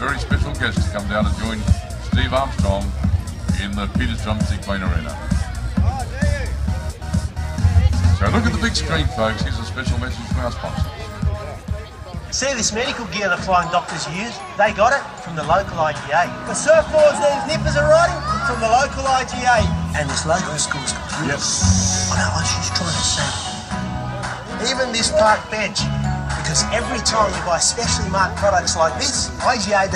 very special guest to come down and join Steve Armstrong in the Peters Drum Stick Main Arena. So look at the big screen, folks. Here's a special message from our sponsors. See this medical gear the flying doctors use? They got it from the local IGA. The surfboards these nippers are riding from the local IGA. And this local school's computers. Yes. I know, was trying to say. Even this park bench. Because every time you buy specially marked products like this, IGA